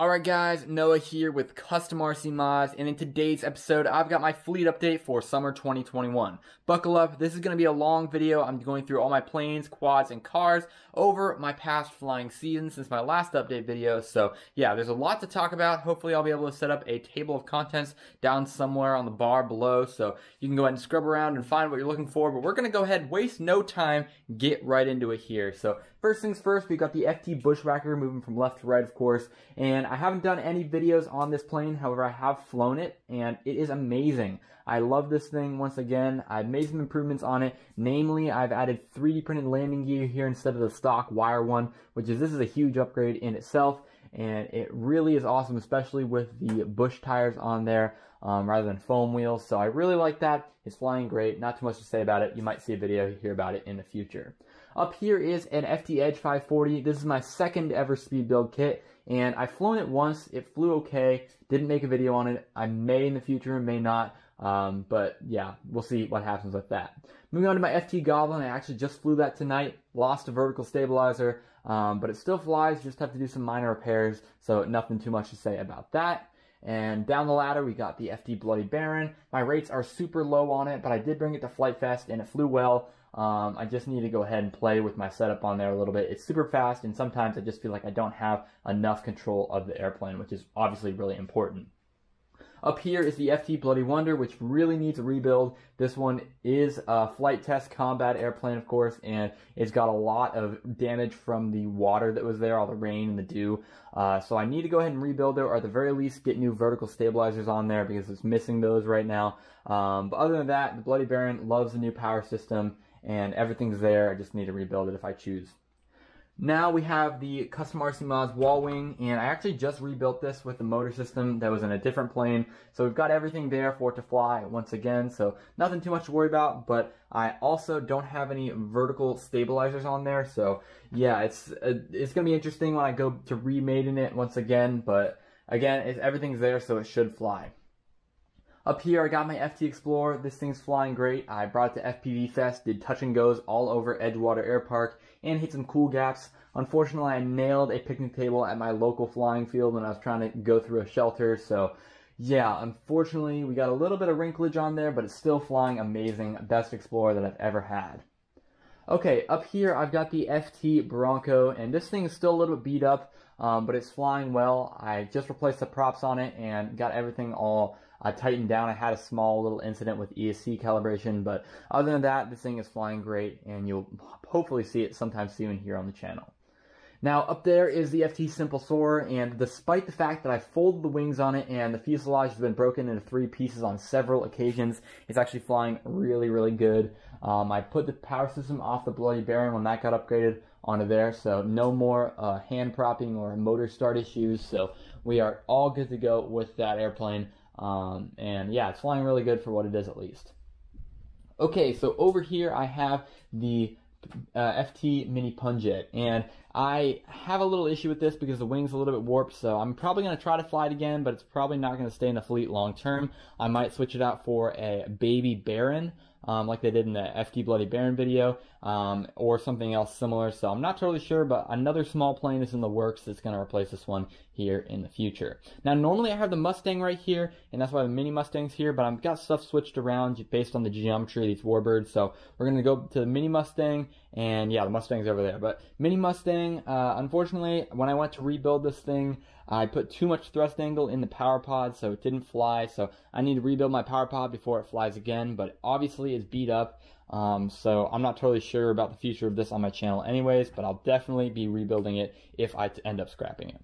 Alright guys, Noah here with Custom RC Mods, and in today's episode, I've got my fleet update for summer 2021. Buckle up, this is going to be a long video. I'm going through all my planes, quads, and cars over my past flying season since my last update video. So yeah, there's a lot to talk about. Hopefully I'll be able to set up a table of contents down somewhere on the bar below, so you can go ahead and scrub around and find what you're looking for. But we're going to go ahead, waste no time, get right into it here. So first things first, we've got the FT Bushwhacker moving from left to right, of course, and I haven't done any videos on this plane, however, I have flown it, and it is amazing. I love this thing once again. I've made some improvements on it. Namely, I've added 3D printed landing gear here instead of the stock wire one, which is, this is a huge upgrade in itself, and it really is awesome, especially with the bush tires on there um, rather than foam wheels. So I really like that. It's flying great. Not too much to say about it. You might see a video here about it in the future. Up here is an FT Edge 540. This is my second ever speed build kit and I've flown it once. It flew okay. Didn't make a video on it. I may in the future, may not. Um, but yeah, we'll see what happens with that. Moving on to my FT Goblin, I actually just flew that tonight. Lost a vertical stabilizer, um, but it still flies. Just have to do some minor repairs, so nothing too much to say about that. And down the ladder, we got the FT Bloody Baron. My rates are super low on it, but I did bring it to Flite Fest, and it flew well. Um, I just need to go ahead and play with my setup on there a little bit. It's super fast, and sometimes I just feel like I don't have enough control of the airplane, which is obviously really important. Up here is the FT Bloody Wonder, which really needs a rebuild. This one is a Flite Test combat airplane, of course, and it's got a lot of damage from the water that was there, all the rain and the dew. Uh, so I need to go ahead and rebuild it, or at the very least get new vertical stabilizers on there because it's missing those right now. Um, but other than that, the Bloody Baron loves the new power system and everything's there. I just need to rebuild it if I choose. Now we have the Custom RC Mods wall wing, and I actually just rebuilt this with the motor system that was in a different plane. So we've got everything there for it to fly once again, so nothing too much to worry about, but I also don't have any vertical stabilizers on there, so yeah, it's uh, it's going to be interesting when I go to remating it once again, but again, everything's there, so it should fly. Up here, I got my FT Explorer. This thing's flying great. I brought it to FPV Fest, did touch and goes all over Edgewater Air Park, and hit some cool gaps. Unfortunately, I nailed a picnic table at my local flying field when I was trying to go through a shelter, so yeah, unfortunately, we got a little bit of wrinklage on there, but it's still flying amazing. Best Explorer that I've ever had. Okay, up here I've got the FT Bronco, and this thing is still a little bit beat up, um, but it's flying well. I just replaced the props on it and got everything all uh, tightened down. I had a small little incident with ESC calibration, but other than that, this thing is flying great, and you'll hopefully see it sometime soon here on the channel. Now, up there is the FT Simple Soar and despite the fact that I folded the wings on it and the fuselage has been broken into three pieces on several occasions, it's actually flying really, really good. Um, I put the power system off the Bloody Baron when that got upgraded onto there, so no more uh, hand propping or motor start issues, so we are all good to go with that airplane. Um, and yeah, it's flying really good for what it is at least. Okay, so over here I have the uh, FT Mini Punjet, and I have a little issue with this because the wing's a little bit warped, so I'm probably going to try to fly it again, but it's probably not going to stay in the fleet long term. I might switch it out for a Baby Baron, um, like they did in the FT Bloody Baron video, um, or something else similar. So I'm not totally sure, but another small plane is in the works that's going to replace this one here in the future. Now, normally I have the Mustang right here, and that's why the Mini Mustang's here, but I've got stuff switched around based on the geometry of these warbirds. So we're going to go to the Mini Mustang, and yeah, the Mustang's over there. But Mini Mustang, uh, unfortunately, when I went to rebuild this thing, I put too much thrust angle in the power pod, so it didn't fly. So I need to rebuild my power pod before it flies again. But obviously, it's beat up. Um, so I'm not totally sure about the future of this on my channel anyways, but I'll definitely be rebuilding it if I end up scrapping it.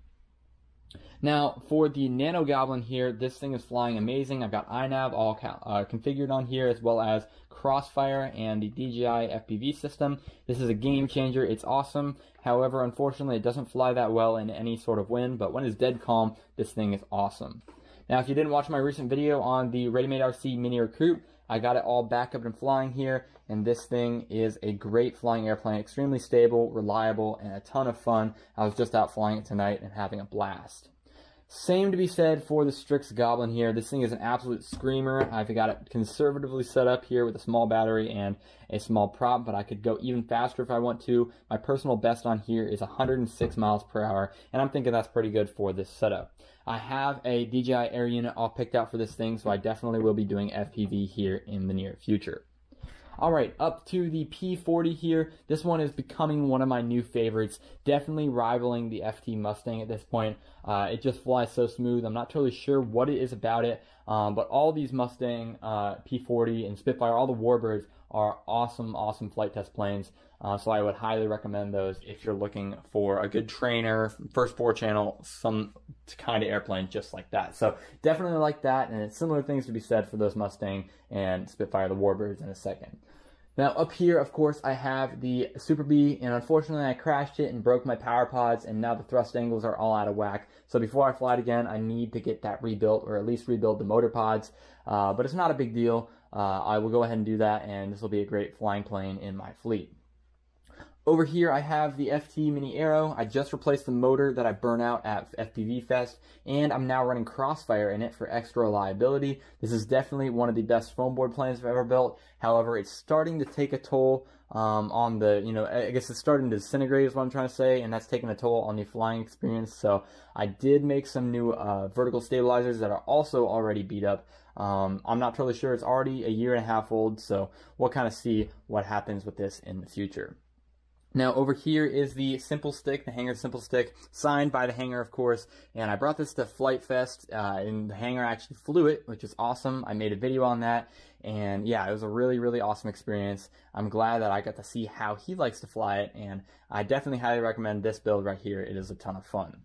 Now, for the Nano Goblin here, this thing is flying amazing. I've got iNav all uh, configured on here, as well as Crossfire and the DJI FPV system. This is a game changer. It's awesome. However, unfortunately, it doesn't fly that well in any sort of wind, but when it's dead calm, this thing is awesome. Now, if you didn't watch my recent video on the Ready-Made RC Mini Recruit, I got it all back up and flying here, and this thing is a great flying airplane, extremely stable, reliable, and a ton of fun. I was just out flying it tonight and having a blast. Same to be said for the Strix Goblin here. This thing is an absolute screamer. I've got it conservatively set up here with a small battery and a small prop, but I could go even faster if I want to. My personal best on here is 106 miles per hour, and I'm thinking that's pretty good for this setup. I have a DJI Air unit all picked out for this thing, so I definitely will be doing FPV here in the near future. All right, up to the P40 here. This one is becoming one of my new favorites, definitely rivaling the FT Mustang at this point. Uh, it just flies so smooth. I'm not totally sure what it is about it, um, but all these Mustang uh, P40 and Spitfire, all the Warbirds, are awesome, awesome Flite Test planes. Uh, so I would highly recommend those if you're looking for a good trainer, first four channel, some kind of airplane just like that. So definitely like that, and it's similar things to be said for those Mustang and Spitfire, the Warbirds in a second. Now up here, of course, I have the Super Bee, and unfortunately I crashed it and broke my power pods, and now the thrust angles are all out of whack. So before I fly it again, I need to get that rebuilt, or at least rebuild the motor pods. Uh, but it's not a big deal. Uh, I will go ahead and do that, and this will be a great flying plane in my fleet. Over here I have the FT Mini Arrow. I just replaced the motor that I burnt out at FPV Fest, and I'm now running Crossfire in it for extra reliability. This is definitely one of the best foam board planes I've ever built. However, it's starting to take a toll um, on the, you know, I guess it's starting to disintegrate is what I'm trying to say, and that's taking a toll on the flying experience. So I did make some new uh, vertical stabilizers that are also already beat up. Um, I'm not totally sure. It's already a year and a half old, so we'll kind of see what happens with this in the future. Now over here is the Simple Stick, the Hanger Simple Stick, signed by the Hanger, of course. And I brought this to Flite Fest, uh, and the Hanger actually flew it, which is awesome. I made a video on that, and yeah, it was a really, really awesome experience. I'm glad that I got to see how he likes to fly it, and I definitely highly recommend this build right here. It is a ton of fun.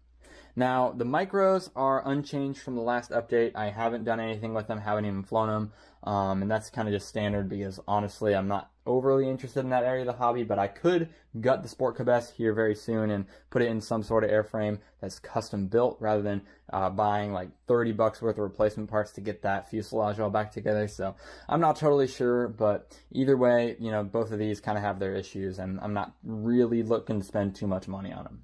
Now, the micros are unchanged from the last update. I haven't done anything with them, haven't even flown them, um, and that's kind of just standard because honestly, I'm not overly interested in that area of the hobby, but I could gut the Sport Cub S here very soon and put it in some sort of airframe that's custom built rather than uh, buying like 30 bucks worth of replacement parts to get that fuselage all back together. So I'm not totally sure, but either way, you know, both of these kind of have their issues and I'm not really looking to spend too much money on them.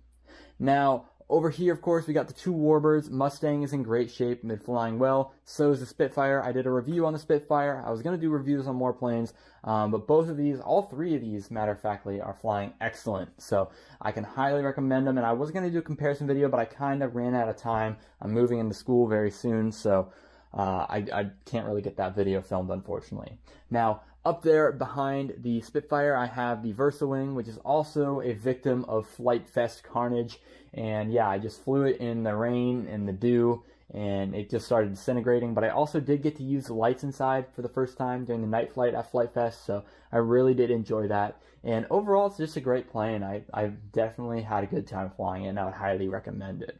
Now, over here, of course, we got the two Warbirds. Mustang is in great shape, mid flying well. So is the Spitfire. I did a review on the Spitfire. I was going to do reviews on more planes, um, but both of these, all three of these, matter of factly, are flying excellent. So I can highly recommend them. And I was going to do a comparison video, but I kind of ran out of time. I'm moving into school very soon, so uh, I, I can't really get that video filmed, unfortunately. Now, up there behind the Spitfire, I have the Versawing, which is also a victim of Flite Fest carnage. And yeah, I just flew it in the rain and the dew, and it just started disintegrating. But I also did get to use the lights inside for the first time during the night flight at Flite Fest, so I really did enjoy that. And overall, it's just a great plane. I, I've definitely had a good time flying it, and I would highly recommend it.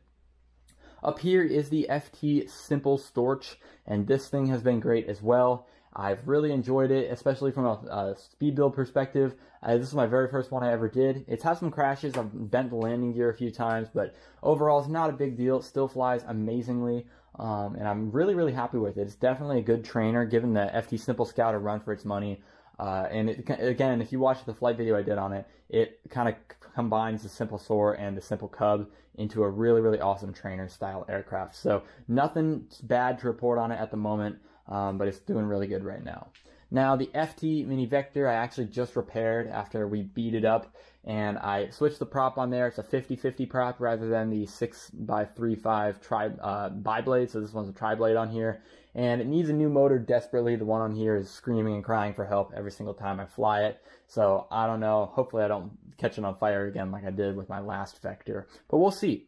Up here is the FT Simple Storch, and this thing has been great as well. I've really enjoyed it, especially from a, a speed build perspective. Uh, this is my very first one I ever did. It's had some crashes. I've bent the landing gear a few times, but overall, it's not a big deal. It still flies amazingly, um, and I'm really, really happy with it. It's definitely a good trainer, given the FT Simple Scout a run for its money. Uh, and it, again, if you watch the flight video I did on it, it kind of combines the Simple Soar and the Simple Cub into a really, really awesome trainer style aircraft. So nothing bad to report on it at the moment, um, but it's doing really good right now. Now the FT Mini Vector I actually just repaired after we beat it up and I switched the prop on there. It's a 50-50 prop rather than the 6x35 tri uh, bi-blade, so this one's a tri-blade on here. And it needs a new motor desperately. The one on here is screaming and crying for help every single time I fly it. So I don't know. Hopefully I don't catch it on fire again like I did with my last Vector. But we'll see.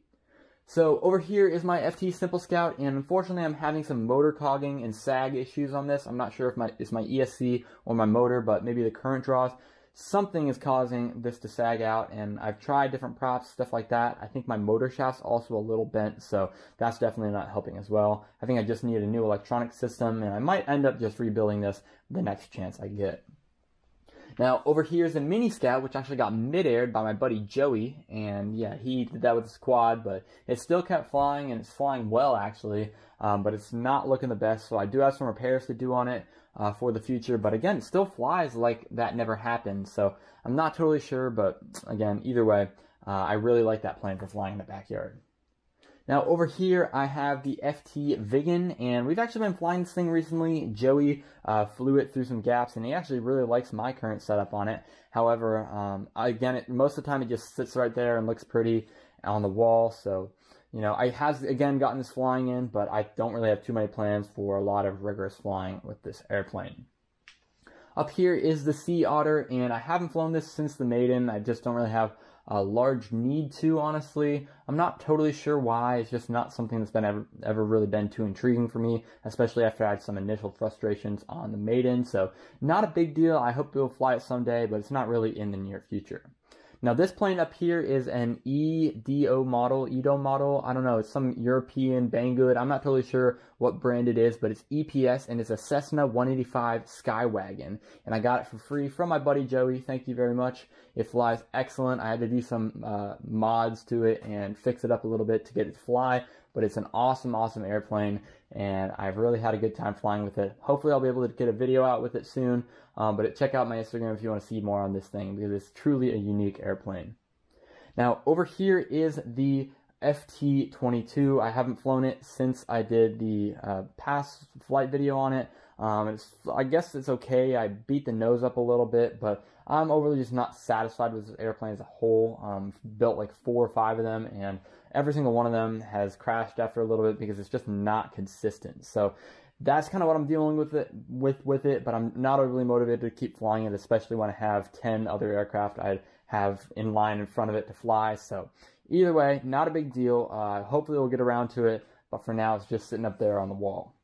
So over here is my FT Simple Scout, and unfortunately I'm having some motor cogging and sag issues on this. I'm not sure if my it's my ESC or my motor, but maybe the current draws. Something is causing this to sag out, and I've tried different props, stuff like that. I think my motor shaft's also a little bent, so that's definitely not helping as well. I think I just need a new electronic system, and I might end up just rebuilding this the next chance I get. Now, over here is a mini scout, which actually got mid-aired by my buddy Joey, and yeah, he did that with his quad, but it still kept flying, and it's flying well, actually, um, but it's not looking the best, so I do have some repairs to do on it uh, for the future, but again, it still flies like that never happened, so I'm not totally sure, but again, either way, uh, I really like that plane for flying in the backyard. Now over here I have the FT Viggen and we've actually been flying this thing recently. Joey uh, flew it through some gaps and he actually really likes my current setup on it. However, um, again, it, most of the time it just sits right there and looks pretty on the wall. So, you know, I has again gotten this flying in, but I don't really have too many plans for a lot of rigorous flying with this airplane. Up here is the Sea Otter and I haven't flown this since the Maiden. I just don't really have a large need to, honestly. I'm not totally sure why. It's just not something that's been ever, ever really been too intriguing for me, especially after I had some initial frustrations on the Maiden. So, not a big deal. I hope we'll fly it someday, but it's not really in the near future. Now this plane up here is an EDO model, EDO model. I don't know, it's some European Banggood. I'm not totally sure what brand it is, but it's EPS and it's a Cessna 185 Skywagon. And I got it for free from my buddy Joey. Thank you very much. It flies excellent. I had to do some uh, mods to it and fix it up a little bit to get it to fly, but it's an awesome, awesome airplane and I've really had a good time flying with it. Hopefully I'll be able to get a video out with it soon, um, but check out my Instagram if you want to see more on this thing because it's truly a unique airplane. Now over here is the FT22. I haven't flown it since I did the uh, past flight video on it. Um, I guess it's okay. I beat the nose up a little bit, but I'm overly just not satisfied with this airplane as a whole. Um, built like four or five of them, and every single one of them has crashed after a little bit because it's just not consistent. So that's kind of what I'm dealing with it with with it, but I'm not overly motivated to keep flying it, especially when I have 10 other aircraft I have in line in front of it to fly. So either way, not a big deal. Uh, hopefully we'll get around to it, but for now it's just sitting up there on the wall.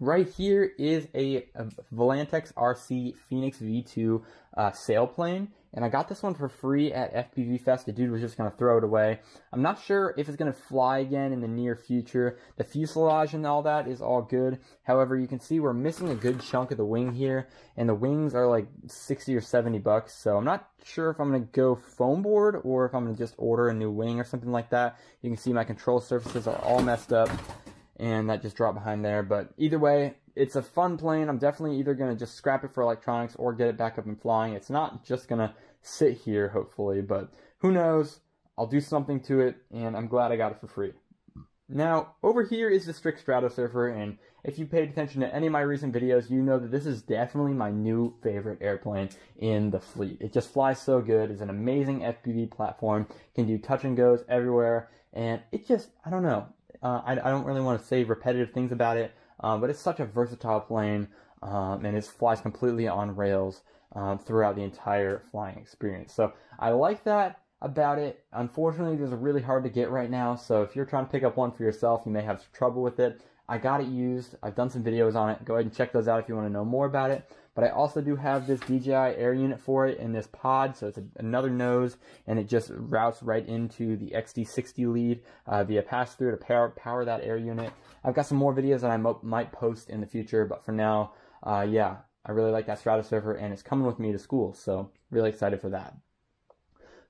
Right here is a, a Volantex RC Phoenix V2 uh, sailplane, and I got this one for free at FPV Fest. The dude was just going to throw it away. I'm not sure if it's going to fly again in the near future. The fuselage and all that is all good. However, you can see we're missing a good chunk of the wing here, and the wings are like 60 or 70 bucks. So I'm not sure if I'm going to go foam board or if I'm going to just order a new wing or something like that. You can see my control surfaces are all messed up and that just dropped behind there. But either way, it's a fun plane. I'm definitely either going to just scrap it for electronics or get it back up and flying. It's not just going to sit here, hopefully, but who knows? I'll do something to it, and I'm glad I got it for free. Now, over here is the Strix Stratosurfer, and if you paid attention to any of my recent videos, you know that this is definitely my new favorite airplane in the fleet. It just flies so good. It's an amazing FPV platform, can do touch and goes everywhere, and it just, I don't know, uh, I, I, don't really want to say repetitive things about it, uh, but it's such a versatile plane, um, and it flies completely on rails um, throughout the entire flying experience. So I like that about it. Unfortunately, these are really hard to get right now, so if you're trying to pick up one for yourself, you may have trouble with it. I got it used. I've done some videos on it. Go ahead and check those out if you want to know more about it. But I also do have this DJI air unit for it in this pod, so it's a, another nose, and it just routes right into the XT60 lead uh, via pass-through to power, power that air unit. I've got some more videos that I might post in the future, but for now, uh, yeah, I really like that Stratosurfer, and it's coming with me to school, so really excited for that.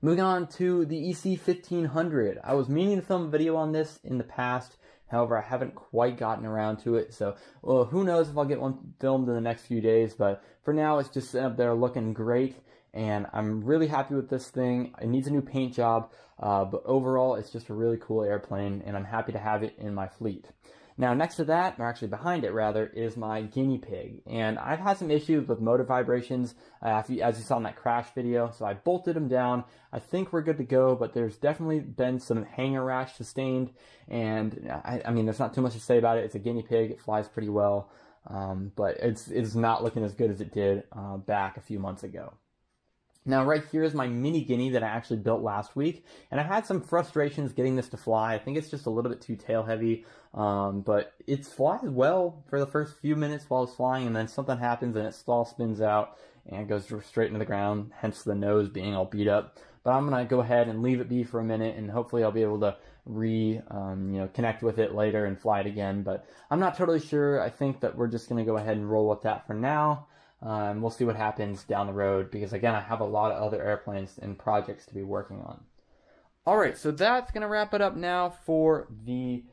Moving on to the EC1500. I was meaning to film a video on this in the past, However, I haven't quite gotten around to it, so well, who knows if I'll get one filmed in the next few days. But for now, it's just up there looking great, and I'm really happy with this thing. It needs a new paint job, uh, but overall, it's just a really cool airplane, and I'm happy to have it in my fleet. Now, next to that, or actually behind it rather, is my guinea pig. And I've had some issues with motor vibrations, uh, as you saw in that crash video, so I bolted them down. I think we're good to go, but there's definitely been some hanger rash sustained, and I, I mean, there's not too much to say about it. It's a guinea pig, it flies pretty well, um, but it's, it's not looking as good as it did uh, back a few months ago. Now right here is my mini guinea that I actually built last week, and I had some frustrations getting this to fly. I think it's just a little bit too tail heavy, um, but it flies well for the first few minutes while it's flying, and then something happens and it stall spins out and goes straight into the ground, hence the nose being all beat up. But I'm gonna go ahead and leave it be for a minute, and hopefully I'll be able to re um, you know connect with it later and fly it again. But I'm not totally sure. I think that we're just gonna go ahead and roll with that for now. Um, we'll see what happens down the road because again, I have a lot of other airplanes and projects to be working on. All right, so that's gonna wrap it up now for the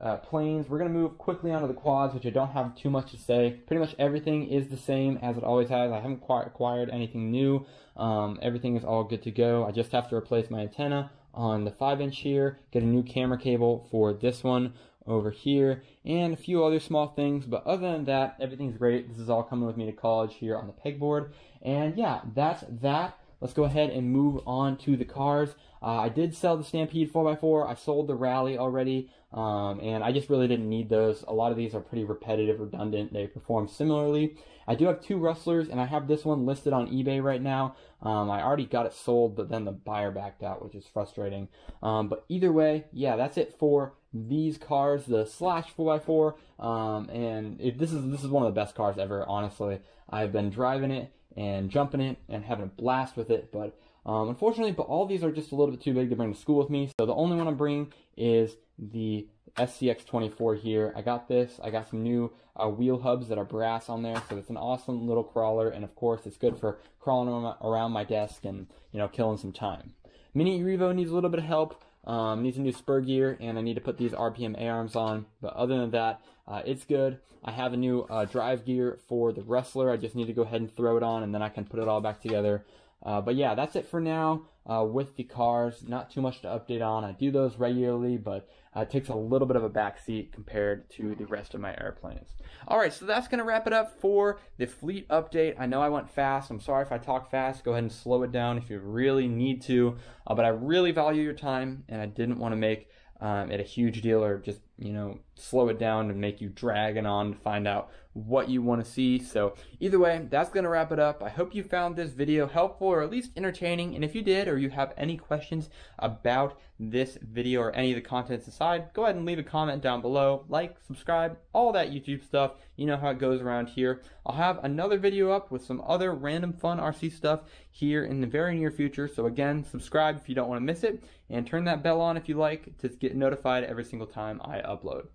uh, planes. We're gonna move quickly onto the quads, which I don't have too much to say. Pretty much everything is the same as it always has. I haven't quite acquired anything new. Um, everything is all good to go. I just have to replace my antenna on the 5 inch here, get a new camera cable for this one over here, and a few other small things. But other than that, everything's great. This is all coming with me to college here on the pegboard. And yeah, that's that. Let's go ahead and move on to the cars. Uh, I did sell the Stampede 4x4. I sold the Rally already, um, and I just really didn't need those. A lot of these are pretty repetitive, redundant. They perform similarly. I do have two Rustlers, and I have this one listed on eBay right now. Um, I already got it sold, but then the buyer backed out, which is frustrating. Um, but either way, yeah, that's it for these cars, the Slash 4x4. Um, and it, this is this is one of the best cars ever, honestly. I've been driving it and jumping it and having a blast with it, but um, unfortunately, but all these are just a little bit too big to bring to school with me. So the only one I'm bringing is the SCX24 here. I got this. I got some new uh, wheel hubs that are brass on there, so it's an awesome little crawler, and of course, it's good for crawling around my desk and you know killing some time. Mini Revo needs a little bit of help. Um, needs a new spur gear, and I need to put these RPM A-arms on. But other than that, uh, it's good. I have a new uh, drive gear for the Rustler. I just need to go ahead and throw it on, and then I can put it all back together. Uh, but yeah, that's it for now uh, with the cars. Not too much to update on. I do those regularly, but uh, it takes a little bit of a backseat compared to the rest of my airplanes. All right, so that's going to wrap it up for the fleet update. I know I went fast. I'm sorry if I talk fast. Go ahead and slow it down if you really need to. Uh, but I really value your time, and I didn't want to make um, it a huge deal or just you know slow it down and make you dragging on to find out what you want to see. So either way that's going to wrap it up. I hope you found this video helpful or at least entertaining. And if you did or you have any questions about this video or any of the contents inside go ahead and leave a comment down below. Like subscribe all that youtube stuff. You know how it goes around here. I'll have another video up with some other random fun rc stuff here in the very near future. So again subscribe if you don't want to miss it. And turn that bell on if you like to get notified every single time i upload.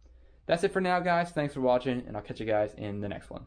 That's it for now, guys. Thanks for watching, and I'll catch you guys in the next one.